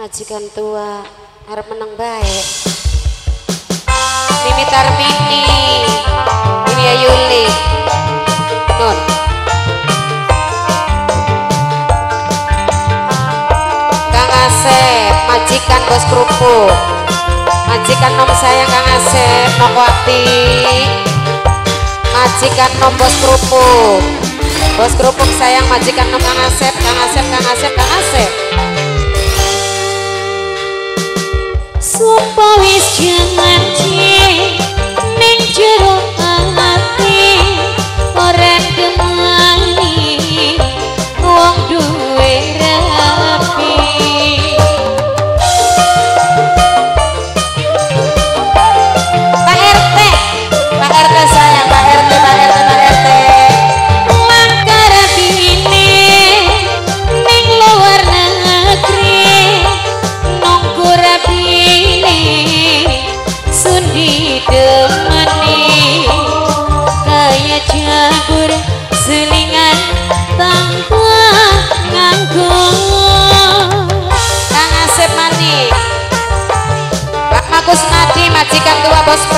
majikan tua harap menang baik Mimi Tarmini. Mimi Ayuli Nun. Kang Asep majikan bos kerupuk. Majikan nom saya Kang Asep Nokwati majikan nom bos kerupuk. Bos kerupuk sayang majikan nom Kang Asep Kang Asep Kang Asep Kang 原来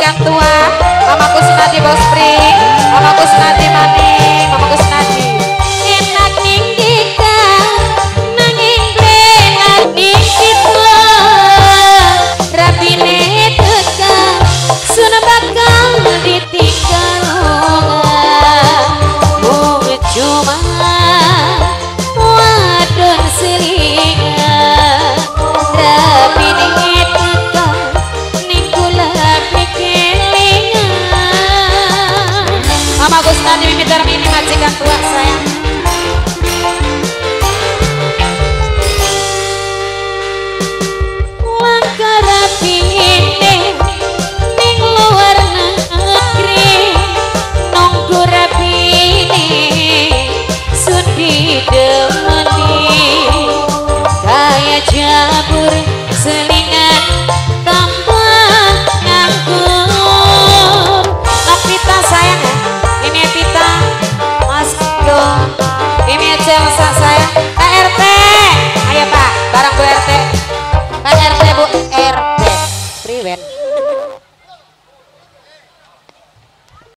yang tua Kita di Mitor ini majikan tua saya, Langkah rapi.